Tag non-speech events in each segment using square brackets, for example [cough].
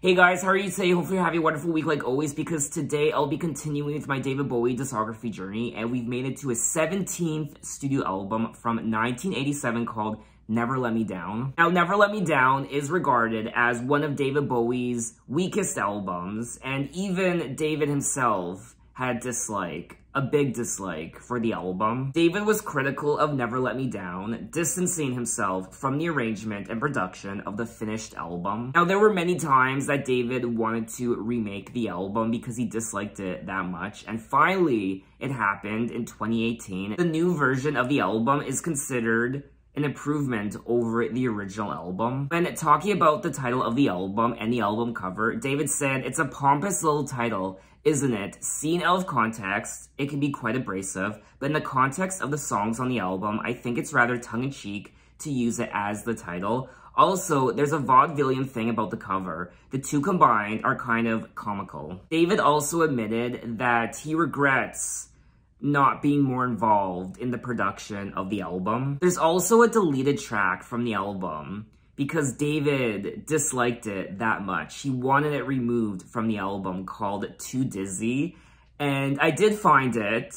Hey guys, how are you today? Hopefully you're having a wonderful week like always because today I'll be continuing with my David Bowie discography journey and we've made it to his 17th studio album from 1987 called Never Let Me Down. Now, Never Let Me Down is regarded as one of David Bowie's weakest albums and even David himself had dislike a big dislike for the album. David was critical of Never Let Me Down, distancing himself from the arrangement and production of the finished album. Now, there were many times that David wanted to remake the album because he disliked it that much, and finally, it happened in 2018. The new version of the album is considered an improvement over the original album. When talking about the title of the album and the album cover, David said, it's a pompous little title, isn't it? Seen out of context, it can be quite abrasive, but in the context of the songs on the album, I think it's rather tongue-in-cheek to use it as the title. Also, there's a vaudevillian thing about the cover. The two combined are kind of comical. David also admitted that he regrets not being more involved in the production of the album. There's also a deleted track from the album because David disliked it that much. He wanted it removed from the album called Too Dizzy. And I did find it.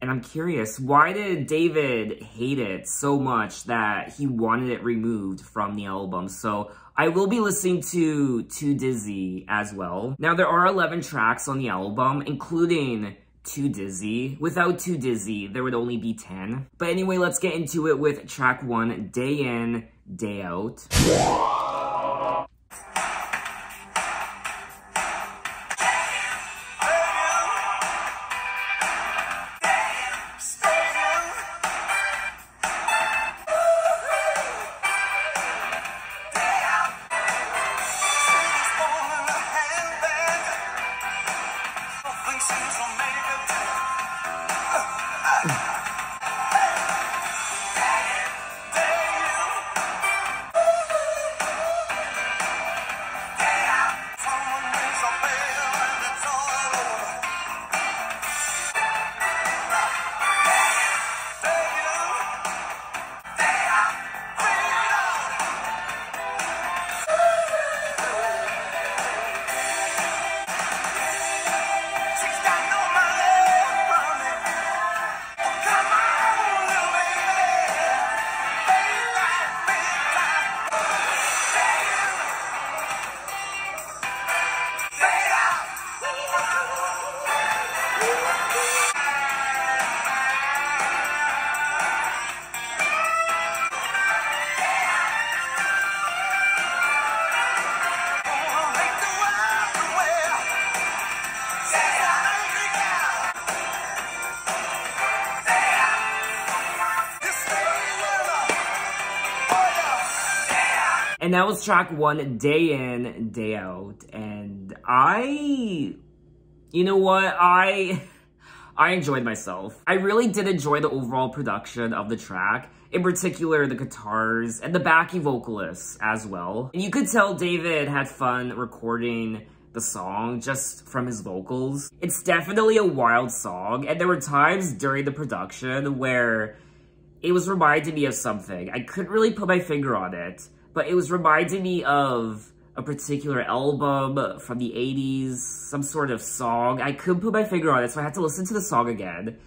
And I'm curious, why did David hate it so much that he wanted it removed from the album? So I will be listening to Too Dizzy as well. Now, there are 11 tracks on the album, including too dizzy. Without Too Dizzy, there would only be 10. But anyway, let's get into it with track one, Day In, Day Out. That was track one, day in, day out. And I, you know what, I, [laughs] I enjoyed myself. I really did enjoy the overall production of the track, in particular the guitars and the backing vocalists as well. And you could tell David had fun recording the song just from his vocals. It's definitely a wild song, and there were times during the production where it was reminding me of something. I couldn't really put my finger on it, but it was reminding me of a particular album from the 80s, some sort of song. I couldn't put my finger on it, so I had to listen to the song again.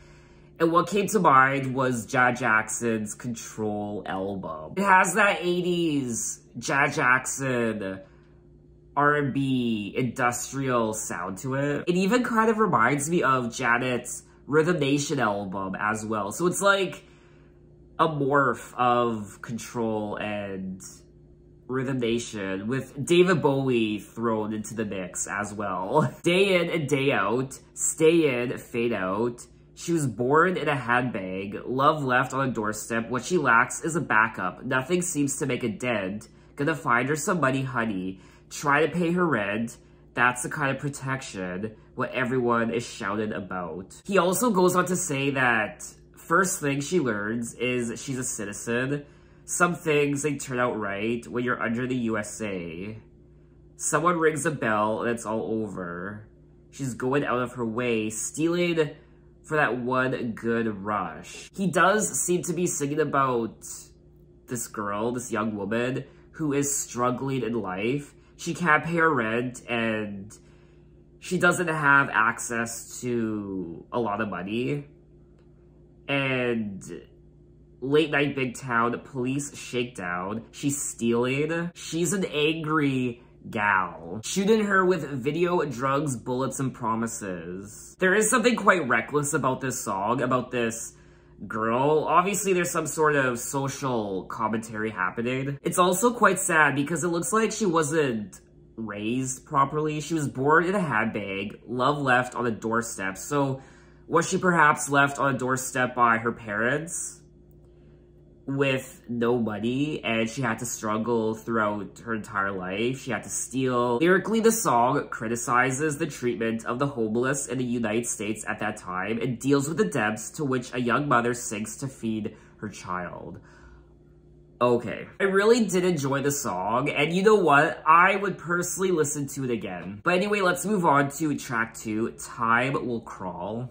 And what came to mind was Janet Jackson's Control album. It has that 80s Janet Jackson R&B industrial sound to it. It even kind of reminds me of Janet's Rhythm Nation album as well. So it's like a morph of Control and Rhythm Nation with David Bowie thrown into the mix as well. [laughs] Day in and day out, stay in, fade out. She was born in a handbag, love left on a doorstep. What she lacks is a backup. Nothing seems to make a dent. Gonna find her some money, honey. Try to pay her rent. That's the kind of protection what everyone is shouted about. He also goes on to say that first thing she learns is she's a citizen some things, they turn out right when you're under the USA. Someone rings a bell and it's all over. She's going out of her way, stealing for that one good rush. He does seem to be singing about this girl, this young woman, who is struggling in life. she can't pay her rent and she doesn't have access to a lot of money. And late night big town, police shakedown. She's stealing. She's an angry gal, shooting her with video, drugs, bullets, and promises. There is something quite reckless about this song, about this girl. Obviously, there's some sort of social commentary happening. It's also quite sad because it looks like she wasn't raised properly. She was born in a handbag, love left on a doorstep. So was she perhaps left on a doorstep by her parents? With no money and she had to struggle throughout her entire life. She had to steal. Lyrically, the song criticizes the treatment of the homeless in the United States at that time and deals with the depths to which a young mother sinks to feed her child. Okay. I really did enjoy the song, and you know what? I would personally listen to it again. But anyway, let's move on to track two, Time Will Crawl.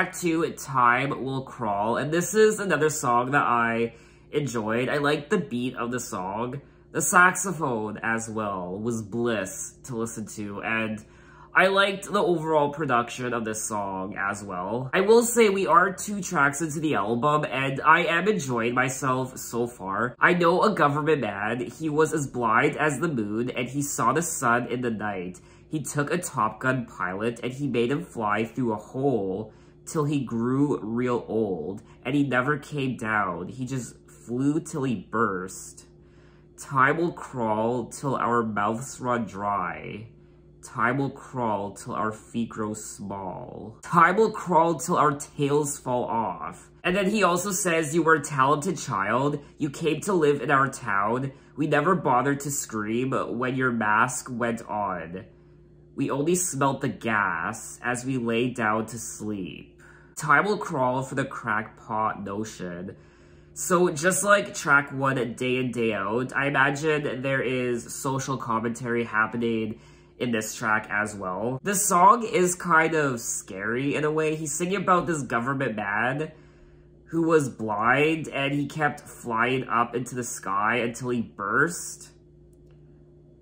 Track two, Time Will Crawl. And this is another song that I enjoyed. I liked the beat of the song. The saxophone as well was bliss to listen to. And I liked the overall production of this song as well. I will say we are two tracks into the album and I am enjoying myself so far. I know a government man, he was as blind as the moon and he saw the sun in the night. He took a Top Gun pilot and he made him fly through a hole till he grew real old and he never came down. He just flew till he burst. Time will crawl till our mouths run dry. Time will crawl till our feet grow small. Time will crawl till our tails fall off. And then he also says, you were a talented child. You came to live in our town. We never bothered to scream when your mask went on. We only smelt the gas as we lay down to sleep. Time will crawl for the crackpot notion. So just like track one, day in, day out, I imagine there is social commentary happening in this track as well. The song is kind of scary in a way. He's singing about this government man who was blind and he kept flying up into the sky until he burst.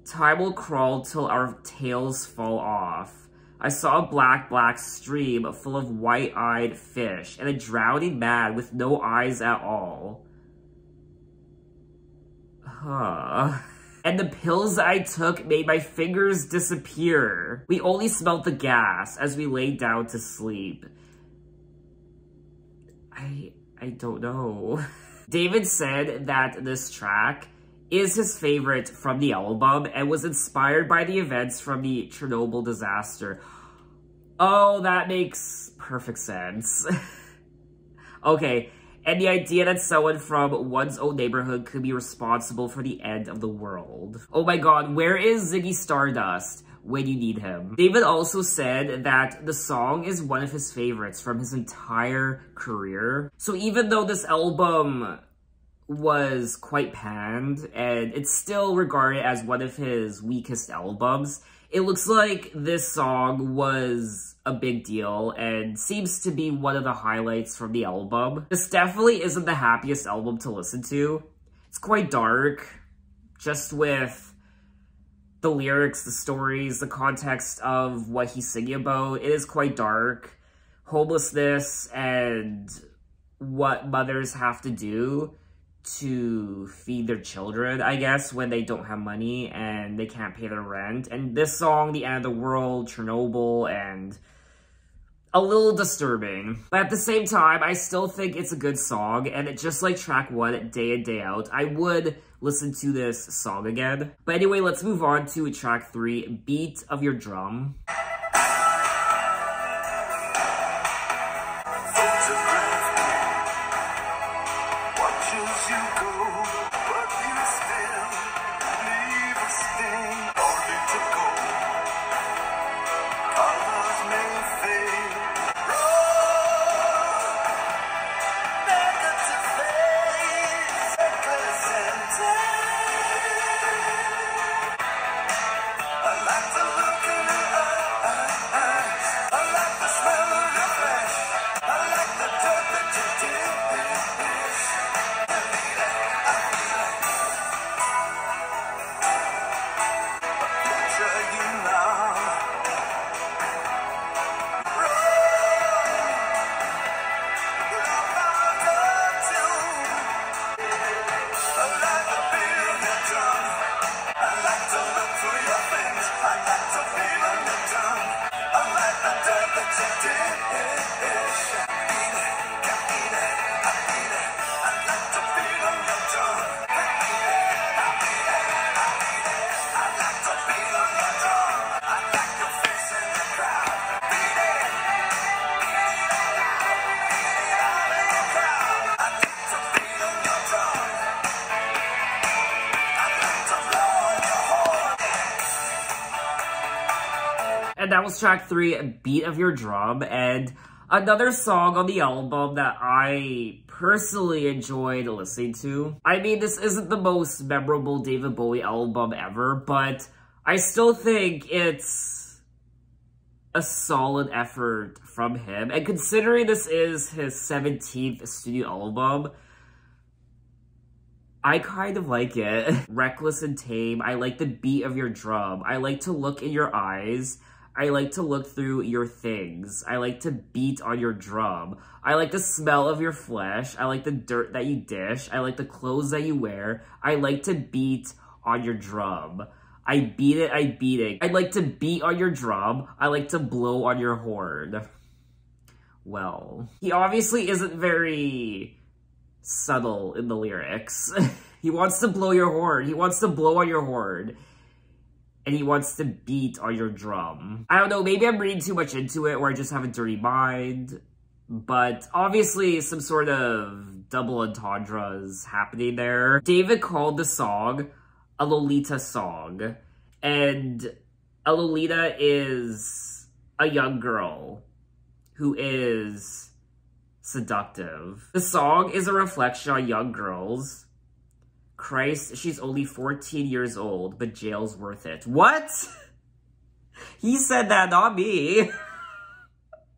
Time will crawl till our tails fall off. I saw a black, black stream full of white-eyed fish and a drowning man with no eyes at all. Huh. And the pills I took made my fingers disappear. We only smelt the gas as we laid down to sleep. I... I don't know. [laughs] David said that this track is his favorite from the album and was inspired by the events from the Chernobyl disaster. Oh, that makes perfect sense. [laughs] okay, and the idea that someone from one's own neighborhood could be responsible for the end of the world. Oh my god, where is Ziggy Stardust? when you need him. David also said that the song is one of his favorites from his entire career. So even though this album was quite panned, and it's still regarded as one of his weakest albums. It looks like this song was a big deal and seems to be one of the highlights from the album. This definitely isn't the happiest album to listen to. It's quite dark, just with the lyrics, the stories, the context of what he's singing about. It is quite dark. Homelessness and what mothers have to do to feed their children, I guess, when they don't have money and they can't pay their rent. And this song, The End of the World, Chernobyl, and a little disturbing. But at the same time, I still think it's a good song, and it just like track one, day in, day out, I would listen to this song again. But anyway, let's move on to track three, Beat of Your Drum. Track three, Beat of Your Drum. And another song on the album that I personally enjoyed listening to. I mean, this isn't the most memorable David Bowie album ever, but I still think it's a solid effort from him. And considering this is his 17th studio album, I kind of like it. [laughs] Reckless and tame. I like the beat of your drum. I like to look in your eyes. I like to look through your things. I like to beat on your drum. I like the smell of your flesh. I like the dirt that you dish. I like the clothes that you wear. I like to beat on your drum. I beat it, I beat it. I'd like to beat on your drum. I like to blow on your horn. Well, he obviously isn't very subtle in the lyrics. [laughs] he wants to blow your horn. He wants to blow on your horn and he wants to beat on your drum. I don't know, maybe I'm reading too much into it or I just have a dirty mind, but obviously some sort of double entendres happening there. David called the song a Lolita song, and a Lolita is a young girl who is seductive. The song is a reflection on young girls Christ, she's only 14 years old, but jail's worth it. What? [laughs] He said that, not me.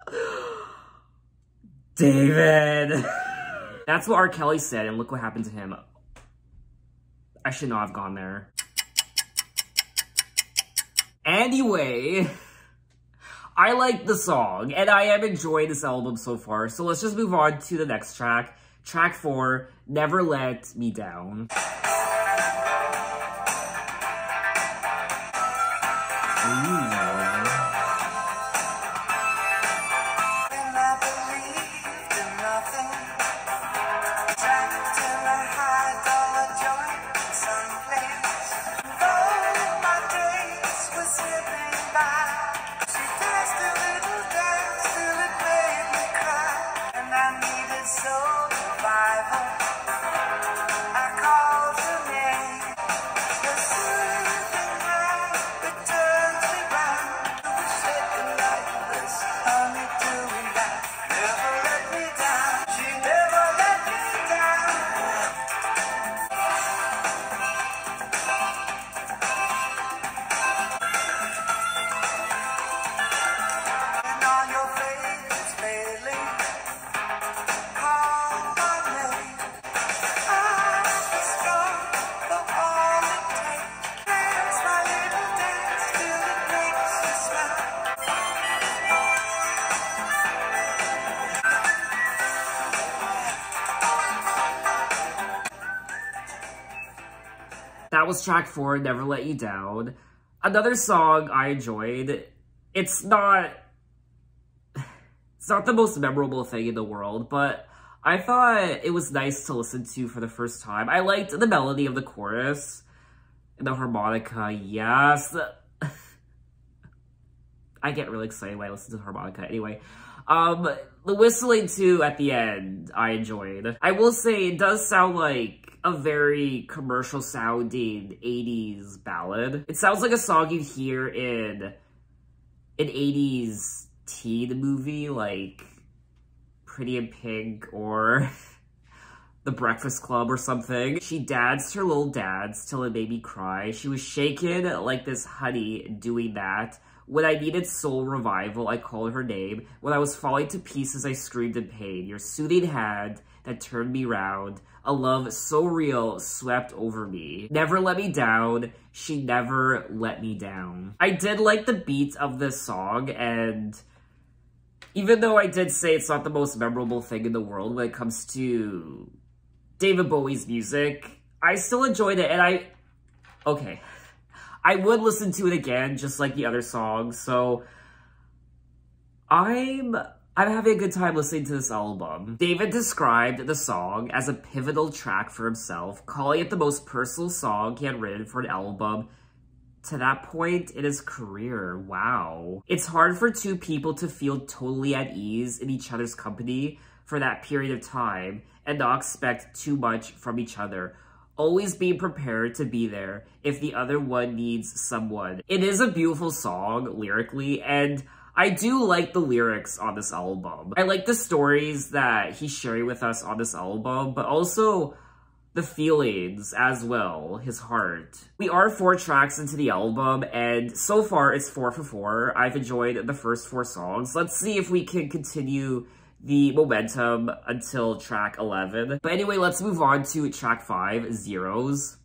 [laughs] David. [laughs] That's what R. Kelly said, and look what happened to him. I should not have gone there. Anyway, I like the song, and I am enjoying this album so far, so let's just move on to the next track. Track 4, Never Let Me Down. Track four, Never Let You Down. Another song I enjoyed. It's not... It's not the most memorable thing in the world, but I thought it was nice to listen to for the first time. I liked the melody of the chorus. And the harmonica, yes. [laughs] I get really excited when I listen to the harmonica. Anyway, um, the whistling too at the end, I enjoyed. I will say it does sound like a very commercial sounding 80s ballad. It sounds like a song you'd hear in an 80s teen movie like Pretty in Pink or [laughs] The Breakfast Club or something. She danced her little dance till it made me cry. She was shaken like this honey doing that. When I needed soul revival, I called her name. When I was falling to pieces, I screamed in pain. Your soothing hand that turned me round. A love so real swept over me. Never let me down. She never let me down. I did like the beat of this song, and even though I did say it's not the most memorable thing in the world when it comes to David Bowie's music, I still enjoyed it, and I... Okay. I would listen to it again, just like the other songs, so I'm I'm having a good time listening to this album. David described the song as a pivotal track for himself, calling it the most personal song he had written for an album to that point in his career. Wow. It's hard for two people to feel totally at ease in each other's company for that period of time and not expect too much from each other always be prepared to be there if the other one needs someone. It is a beautiful song lyrically and I do like the lyrics on this album. I like the stories that he's sharing with us on this album, but also the feelings as well, his heart. We are four tracks into the album, and so far it's four for four. I've enjoyed the first four songs. Let's see if we can continue the momentum until track 11. But anyway, let's move on to track 5, Zeros.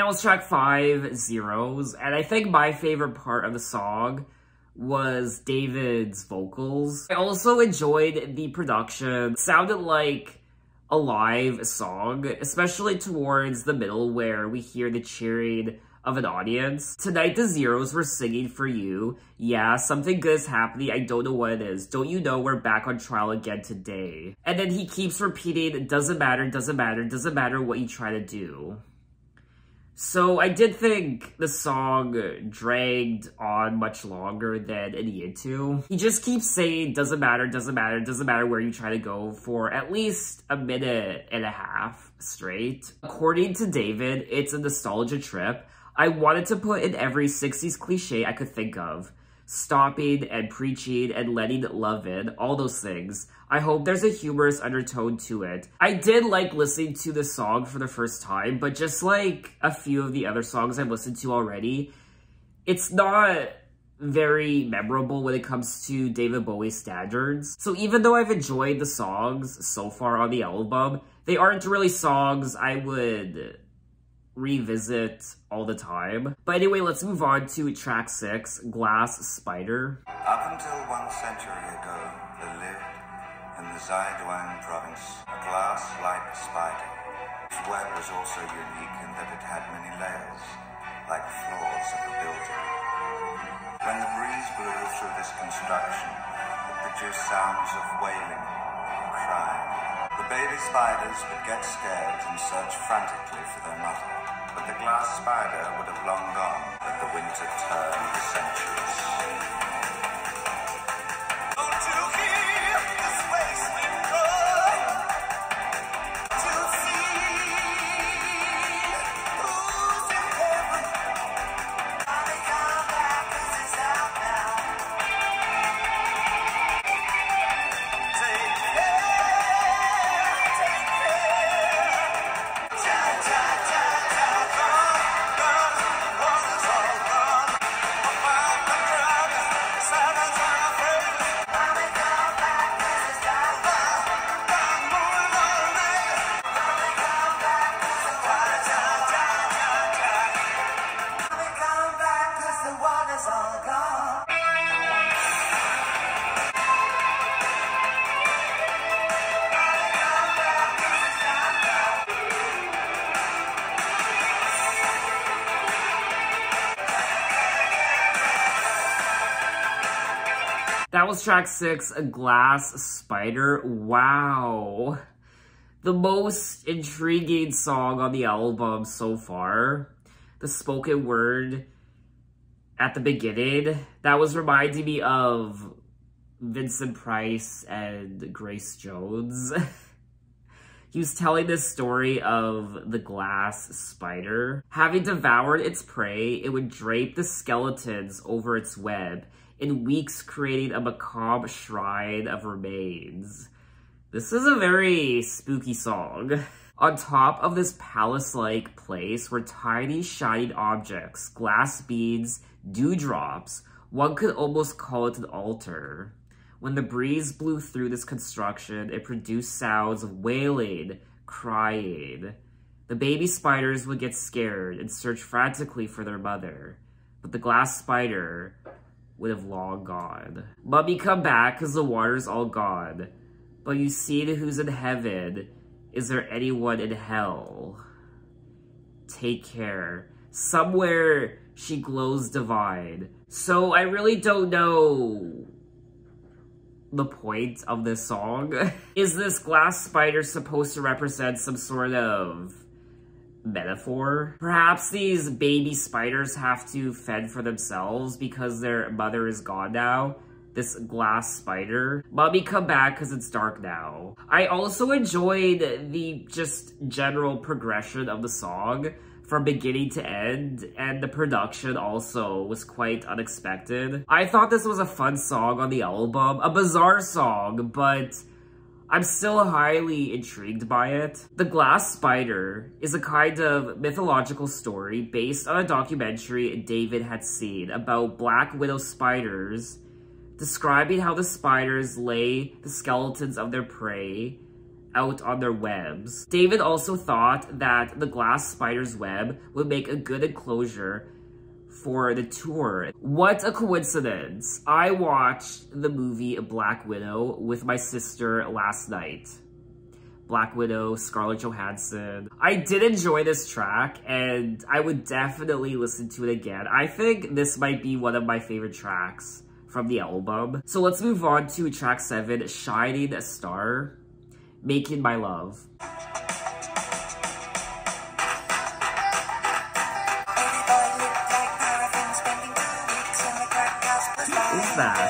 That was track five, Zeros. And I think my favorite part of the song was David's vocals. I also enjoyed the production. It sounded like a live song, especially towards the middle where we hear the cheering of an audience. Tonight the Zeros were singing for you. Yeah, something good is happening. I don't know what it is. Don't you know we're back on trial again today? And then he keeps repeating, "It doesn't matter, doesn't matter, doesn't matter what you try to do. So I did think the song dragged on much longer than it needed to. He just keeps saying, doesn't matter, doesn't matter, doesn't matter where you try to go for at least a minute and a half straight. According to David, it's a nostalgia trip. I wanted to put in every 60s cliche I could think of stopping and preaching and letting love in, all those things. I hope there's a humorous undertone to it. I did like listening to the song for the first time, but just like a few of the other songs I've listened to already, it's not very memorable when it comes to David Bowie standards. So even though I've enjoyed the songs so far on the album, they aren't really songs I would revisit all the time. But anyway, let's move on to track six, Glass Spider. Up until one century ago, there lived in the Zaiduan province, a glass-like spider. Its web was also unique in that it had many layers, like floors of a building. When the breeze blew through this construction, it produced sounds of wailing crying. The baby spiders would get scared and search frantically for their mother, but the glass spider would have long gone when the winter turned the centuries. Track six, A Glass Spider. Wow. The most intriguing song on the album so far. The spoken word at the beginning. That was reminding me of Vincent Price and Grace Jones. [laughs] he was telling this story of the glass spider. Having devoured its prey, it would drape the skeletons over its web, in weeks creating a macabre shrine of remains. This is a very spooky song. On top of this palace-like place were tiny shining objects, glass beads, dewdrops. One could almost call it an altar. When the breeze blew through this construction, it produced sounds of wailing, crying. The baby spiders would get scared and search frantically for their mother. But the glass spider would have long gone. Mummy, come back, cause the water's all gone. But you see who's in heaven. Is there anyone in hell? Take care. Somewhere she glows divine. So I really don't know the point of this song. [laughs] Is this glass spider supposed to represent some sort of metaphor? Perhaps these baby spiders have to fend for themselves because their mother is gone now? This glass spider. Mommy, come back because it's dark now. I also enjoyed the just general progression of the song from beginning to end, and the production also was quite unexpected. I thought this was a fun song on the album, a bizarre song, but I'm still highly intrigued by it. The Glass Spider is a kind of mythological story based on a documentary David had seen about Black Widow spiders, describing how the spiders lay the skeletons of their prey out on their webs. David also thought that the glass spider's web would make a good enclosure for the tour. What a coincidence. I watched the movie Black Widow with my sister last night. Black Widow, Scarlett Johansson. I did enjoy this track and I would definitely listen to it again. I think this might be one of my favorite tracks from the album. So let's move on to track 7, Shining Star. Making My Love. Who's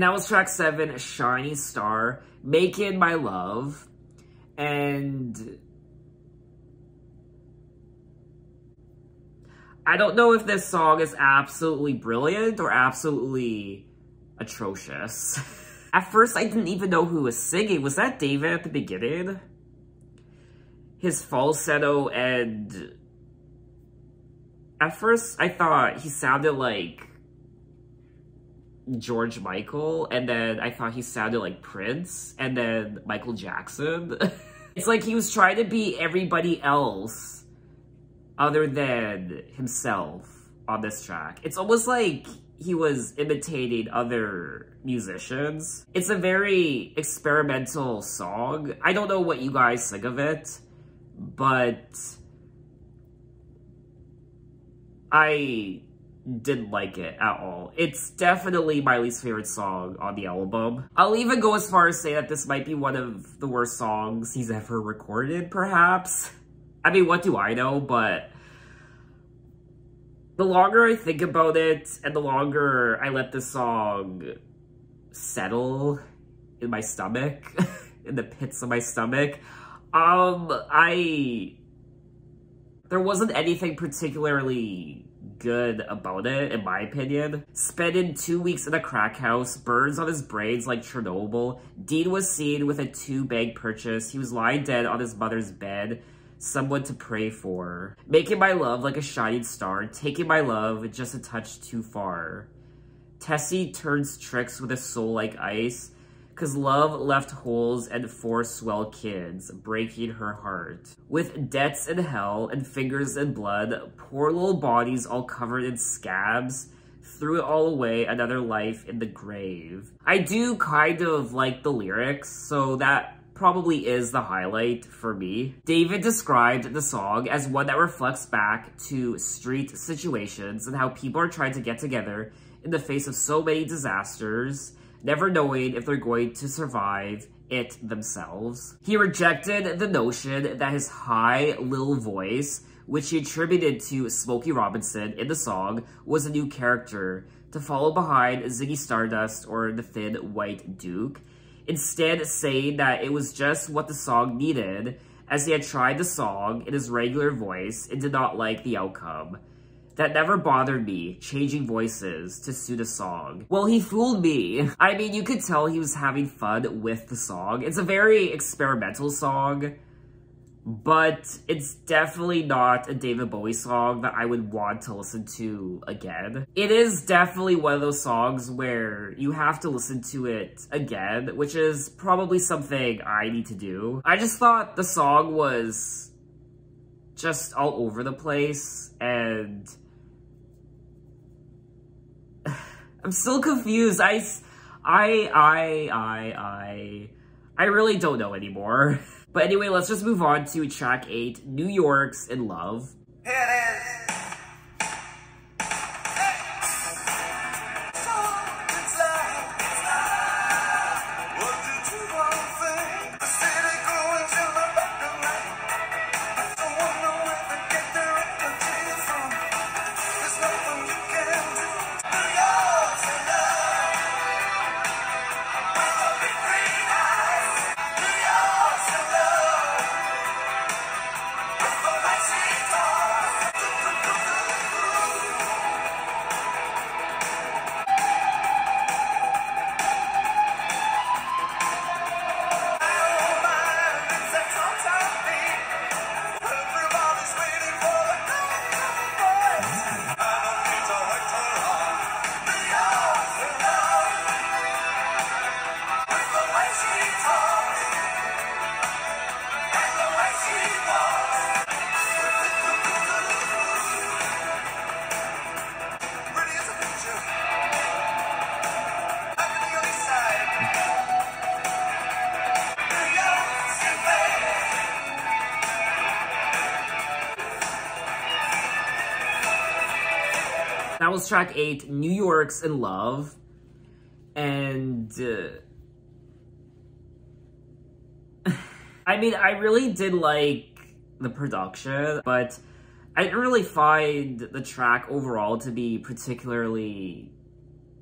And that was track seven, Shiny Star, Making My Love. And I don't know if this song is absolutely brilliant or absolutely atrocious. [laughs] At first, I didn't even know who was singing. Was that David at the beginning? His falsetto and... At first, I thought he sounded like George Michael, and then I thought he sounded like Prince, and then Michael Jackson. [laughs] it's like he was trying to be everybody else other than himself on this track. It's almost like he was imitating other musicians. It's a very experimental song. I don't know what you guys think of it, but I didn't like it at all. It's definitely my least favorite song on the album. I'll even go as far as say that this might be one of the worst songs he's ever recorded, perhaps. I mean, what do I know, but the longer I think about it and the longer I let the song settle in my stomach, [laughs] in the pits of my stomach, um, I... There wasn't anything particularly good about it, in my opinion. Spending two weeks in a crack house, burns on his braids like Chernobyl. Dean was seen with a two-bag purchase. He was lying dead on his mother's bed. Someone to pray for. Making my love like a shining star. Taking my love just a touch too far. Tessie turns tricks with a soul like ice. Cause love left holes and four swell kids, breaking her heart. With debts in hell and fingers in blood, poor little bodies all covered in scabs, threw it all away, another life in the grave. I do kind of like the lyrics, so that probably is the highlight for me. David described the song as one that reflects back to street situations and how people are trying to get together in the face of so many disasters never knowing if they're going to survive it themselves. He rejected the notion that his high little voice, which he attributed to Smokey Robinson in the song, was a new character to follow behind Ziggy Stardust or the Thin White Duke, instead saying that it was just what the song needed as he had tried the song in his regular voice and did not like the outcome. That never bothered me, changing voices to suit a song. Well, he fooled me. [laughs] I mean, you could tell he was having fun with the song. It's a very experimental song, but it's definitely not a David Bowie song that I would want to listen to again. It is definitely one of those songs where you have to listen to it again, which is probably something I need to do. I just thought the song was just all over the place and I'm still confused. I, I, I, I, I, I really don't know anymore. [laughs] But anyway, let's just move on to track 8, New York's in Love. Track 8, New York's in Love. And uh, [laughs] I mean, I really did like the production, but I didn't really find the track overall to be particularly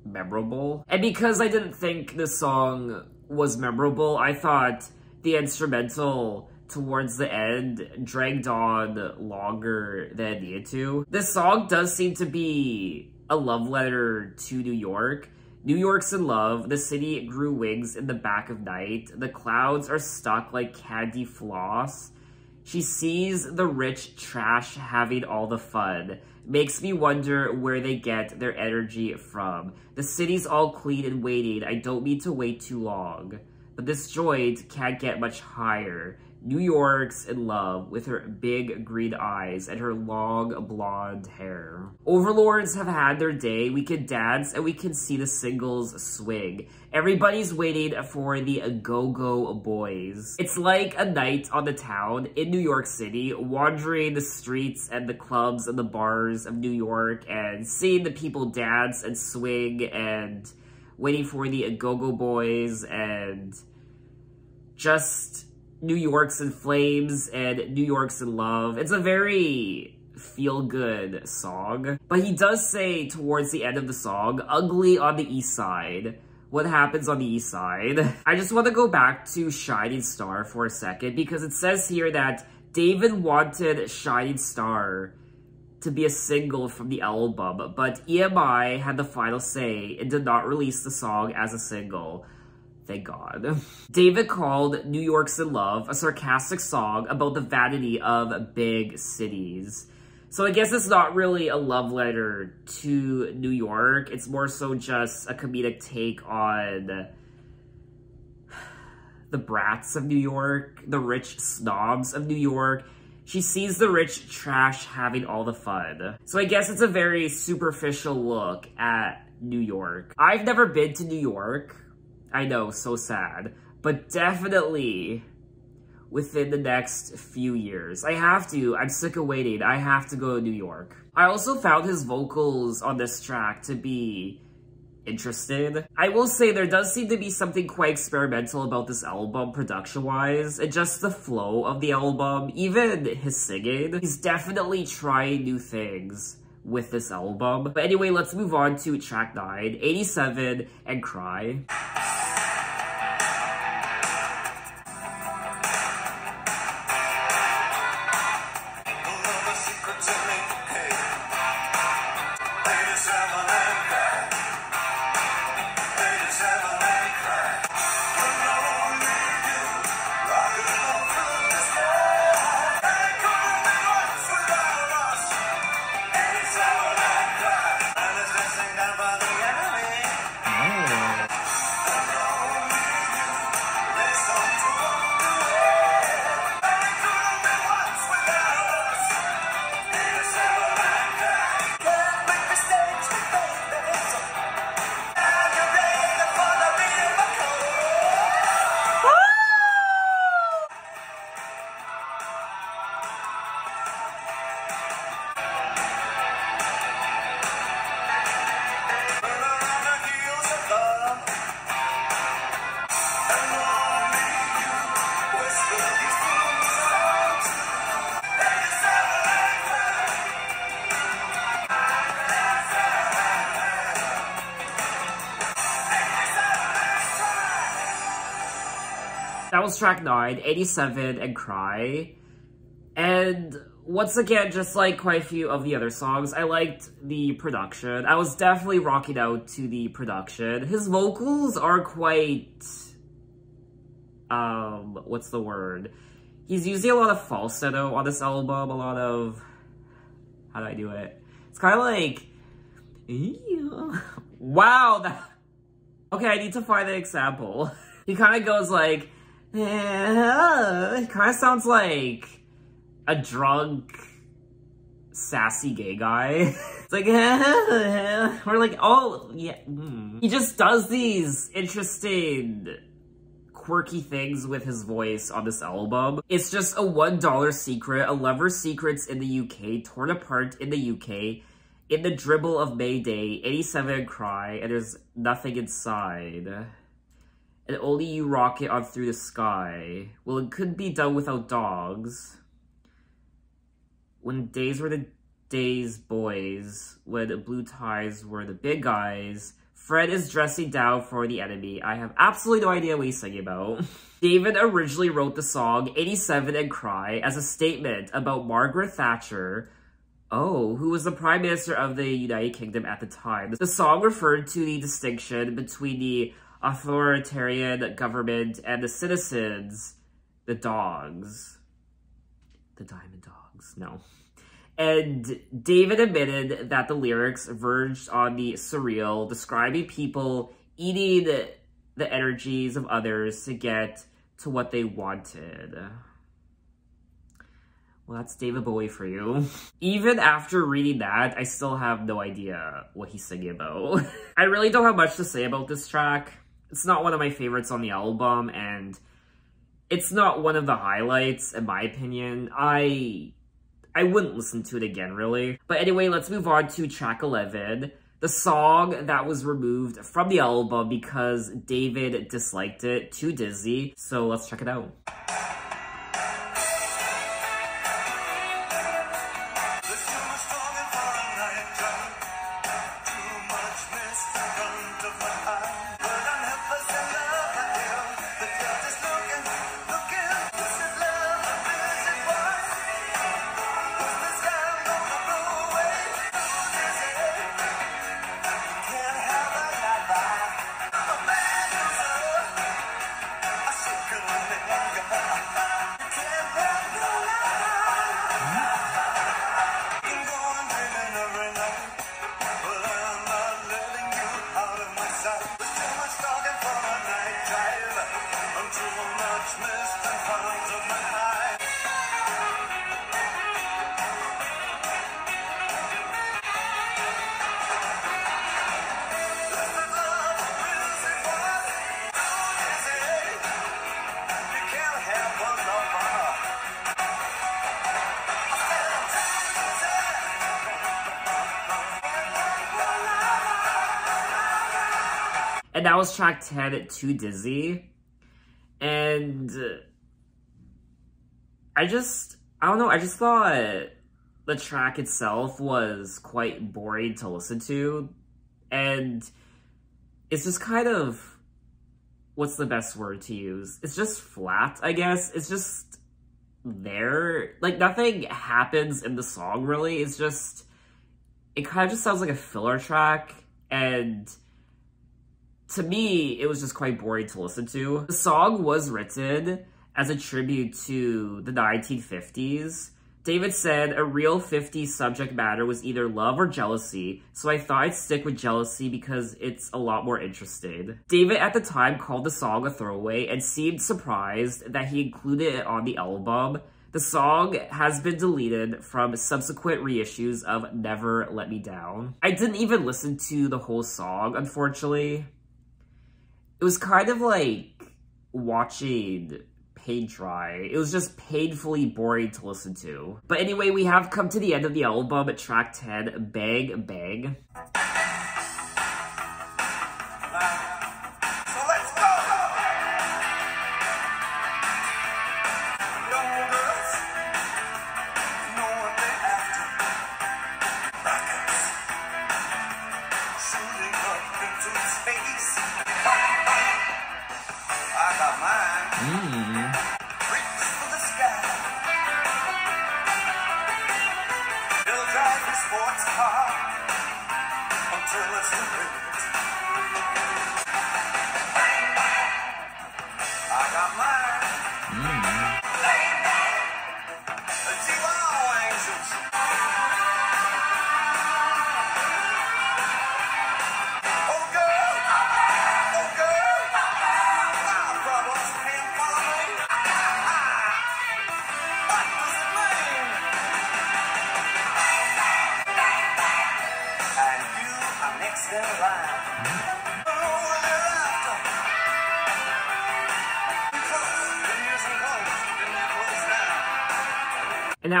memorable. And because I didn't think the song was memorable, I thought the instrumental towards the end dragged on longer than it needed to. This song does seem to be a love letter to New York. New York's in love, the city grew wings in the back of night, the clouds are stuck like candy floss. She sees the rich trash having all the fun. Makes me wonder where they get their energy from. The city's all clean and waiting, I don't need to wait too long. But this joint can't get much higher. New York's in love with her big green eyes and her long blonde hair. Overlords have had their day. We can dance and we can see the singles swing. Everybody's waiting for the go-go boys. It's like a night on the town in New York City, wandering the streets and the clubs and the bars of New York and seeing the people dance and swing and waiting for the go-go boys and just New York's in flames and New York's in love. It's a very feel-good song. But he does say towards the end of the song, ugly on the east side. What happens on the east side? I just want to go back to Shining Star for a second because it says here that David wanted Shining Star to be a single from the album, but EMI had the final say and did not release the song as a single. Thank God. David called New York's in Love a sarcastic song about the vanity of big cities. So I guess it's not really a love letter to New York. It's more so just a comedic take on the brats of New York, the rich snobs of New York. She sees the rich trash having all the fun. So I guess it's a very superficial look at New York. I've never been to New York. I know, so sad. But definitely within the next few years. I have to. I'm sick of waiting. I have to go to New York. I also found his vocals on this track to be interested. I will say there does seem to be something quite experimental about this album production-wise, and just the flow of the album, even his singing. He's definitely trying new things with this album. But anyway, let's move on to track 9, 87, and Cry. Track 9, 87, and Cry. And once again, just like quite a few of the other songs, I liked the production. I was definitely rocking out to the production. His vocals are quite... Um, what's the word? He's using a lot of falsetto on this album, a lot of... How do I do it? It's kind of like... [laughs] Wow! That... Okay, I need to find an example. [laughs] He kind of goes like... It kind of sounds like a drunk, sassy gay guy. [laughs] it's like, [laughs] we're like, oh, yeah. mm. He just does these interesting, quirky things with his voice on this album. It's just a $1 secret, a lover's secrets in the UK, torn apart in the UK. In the dribble of Mayday, 87 cry, and there's nothing inside. And only you rocket on through the sky. Well, it could be done without dogs. When days were the days boys, when blue ties were the big guys, Fred is dressing down for the enemy. I have absolutely no idea what he's singing about. [laughs] David originally wrote the song 87 and Cry as a statement about Margaret Thatcher, oh, who was the Prime Minister of the United Kingdom at the time. The song referred to the distinction between the authoritarian government and the citizens, the dogs. The Diamond Dogs, no. And David admitted that the lyrics verged on the surreal, describing people eating the energies of others to get to what they wanted. Well, that's David Bowie for you. Even after reading that, I still have no idea what he's singing about. [laughs] I really don't have much to say about this track. It's not one of my favorites on the album, and it's not one of the highlights, in my opinion. I I wouldn't listen to it again, really. But anyway, let's move on to track 11. The song that was removed from the album because David disliked it, Too Dizzy. So let's check it out. Was track 10, Too Dizzy. And uh, I just, I don't know, I just thought the track itself was quite boring to listen to. And it's just kind of, what's the best word to use? It's just flat, I guess. It's just there. Like, nothing happens in the song, really. It's just, it kind of just sounds like a filler track. And to me, it was just quite boring to listen to. The song was written as a tribute to the 1950s. David said a real 50s subject matter was either love or jealousy, so I thought I'd stick with jealousy because it's a lot more interesting. David at the time called the song a throwaway and seemed surprised that he included it on the album. The song has been deleted from subsequent reissues of Never Let Me Down. I didn't even listen to the whole song, unfortunately it was kind of like watching paint dry. It was just painfully boring to listen to. But anyway, we have come to the end of the album at track 10, Bang Bang. Shooting up into space. Mine. Mmm.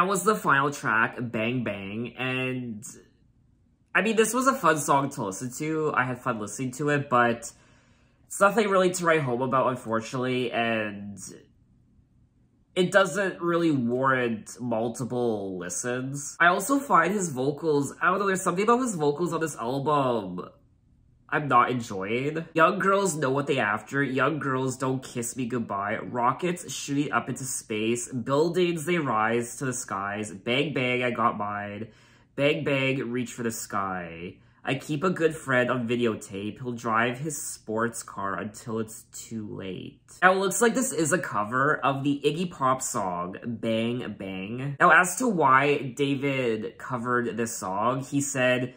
Was the final track, Bang Bang. And I mean, this was a fun song to listen to. I had fun listening to it, but it's nothing really to write home about, unfortunately, and it doesn't really warrant multiple listens. I also find his vocals, I don't know, there's something about his vocals on this album I'm not enjoying. Young girls know what they after. Young girls don't kiss me goodbye. Rockets shooting up into space. Buildings, they rise to the skies. Bang, bang, I got mine. Bang, bang, reach for the sky. I keep a good friend on videotape. He'll drive his sports car until it's too late. Now, it looks like this is a cover of the Iggy Pop song, Bang Bang. Now, as to why David covered this song, he said,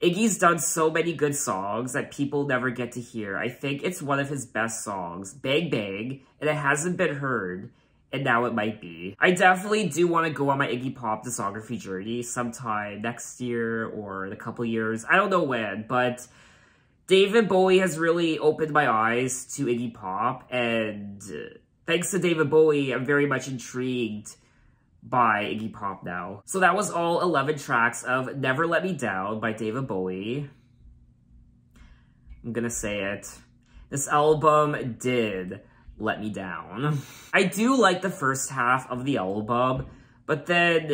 Iggy's done so many good songs that people never get to hear. I think it's one of his best songs, Bang Bang, and it hasn't been heard, and now it might be. I definitely do want to go on my Iggy Pop discography journey sometime next year or in a couple years. I don't know when, but David Bowie has really opened my eyes to Iggy Pop, and uh, thanks to David Bowie, I'm very much intrigued by Iggy Pop now. So that was all 11 tracks of Never Let Me Down by David Bowie. I'm gonna say it. This album did let me down. [laughs] I do like the first half of the album, but then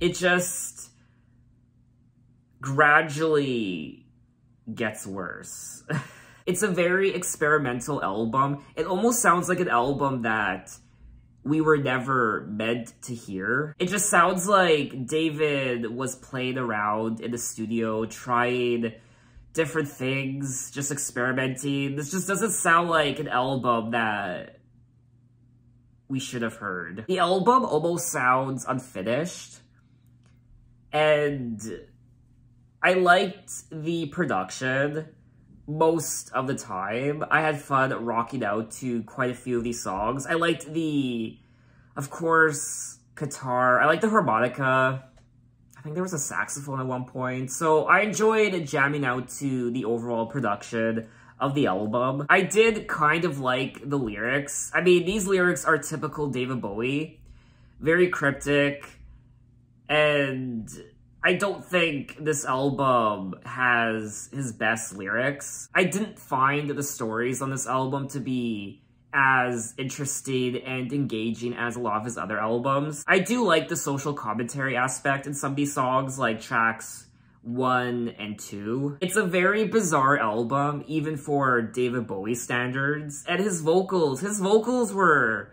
it just gradually gets worse. [laughs] it's a very experimental album. It almost sounds like an album that we were never meant to hear. It just sounds like David was playing around in the studio, trying different things, just experimenting. This just doesn't sound like an album that we should have heard. The album almost sounds unfinished, and I liked the production most of the time. I had fun rocking out to quite a few of these songs. I liked the, of course, guitar. I liked the harmonica. I think there was a saxophone at one point. So I enjoyed jamming out to the overall production of the album. I did kind of like the lyrics. I mean, these lyrics are typical David Bowie. Very cryptic. And I don't think this album has his best lyrics. I didn't find the stories on this album to be as interesting and engaging as a lot of his other albums. I do like the social commentary aspect in some of these songs, like tracks one and two. It's a very bizarre album, even for David Bowie standards. And his vocals, his vocals were...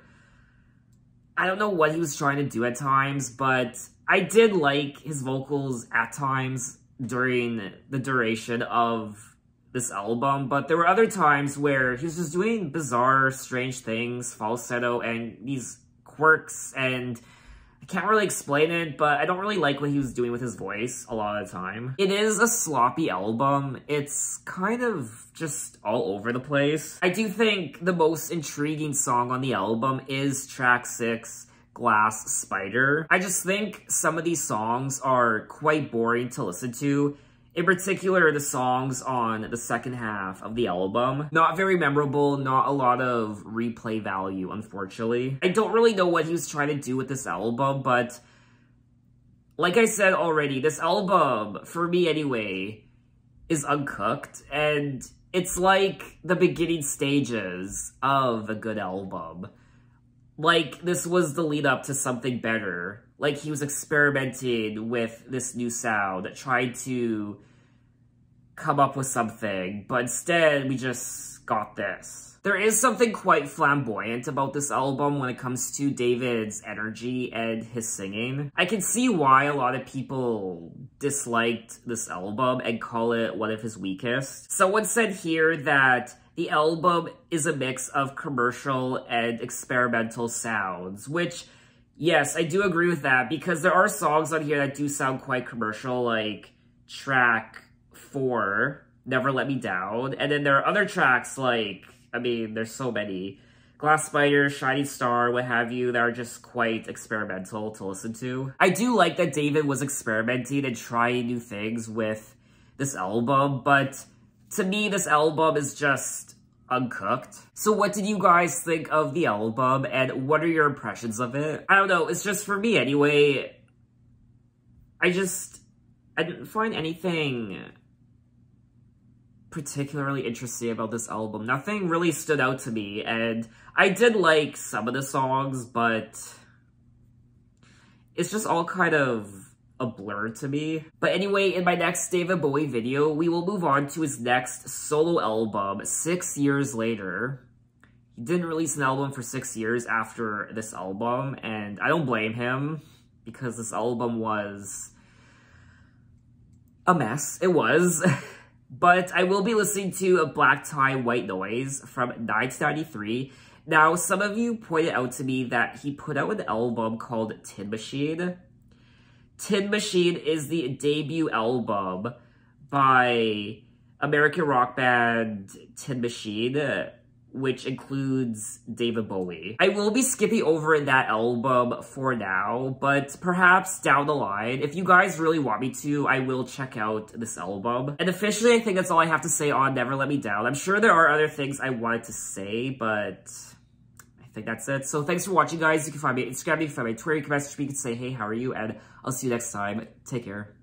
I don't know what he was trying to do at times, but I did like his vocals at times during the duration of this album, but there were other times where he was just doing bizarre, strange things, falsetto, and these quirks, and I can't really explain it, but I don't really like what he was doing with his voice a lot of the time. It is a sloppy album. It's kind of just all over the place. I do think the most intriguing song on the album is track 6, Glass Spider. I just think some of these songs are quite boring to listen to. In particular, the songs on the second half of the album. Not very memorable, not a lot of replay value, unfortunately. I don't really know what he was trying to do with this album, but like I said already, this album, for me anyway, is uncooked, and it's like the beginning stages of a good album like this was the lead up to something better. Like he was experimenting with this new sound, that tried to come up with something, but instead we just got this. There is something quite flamboyant about this album when it comes to David's energy and his singing. I can see why a lot of people disliked this album and call it one of his weakest. Someone said here that the album is a mix of commercial and experimental sounds, which, yes, I do agree with that, because there are songs on here that do sound quite commercial, like track 4, Never Let Me Down, and then there are other tracks like, I mean, there's so many, Glass Spider, Shining Star, what have you, that are just quite experimental to listen to. I do like that David was experimenting and trying new things with this album, but to me, this album is just uncooked. So what did you guys think of the album, and what are your impressions of it? I don't know, it's just for me anyway, I just, I didn't find anything particularly interesting about this album. Nothing really stood out to me, and I did like some of the songs, but it's just all kind of a blur to me. But anyway, in my next David Bowie video, we will move on to his next solo album, six years later. He didn't release an album for six years after this album, and I don't blame him, because this album was a mess. It was. [laughs] But I will be listening to a Black Tie White Noise from 1993. Now, some of you pointed out to me that he put out an album called Tin Machine. Tin Machine is the debut album by American rock band Tin Machine which includes David Bowie. I will be skipping over in that album for now, but perhaps down the line, if you guys really want me to, I will check out this album. And officially, I think that's all I have to say on Never Let Me Down. I'm sure there are other things I wanted to say, but I think that's it. So thanks for watching, guys. You can find me on Instagram, you can find me on Twitter, you can message me, you can say, hey, how are you? And I'll see you next time. Take care.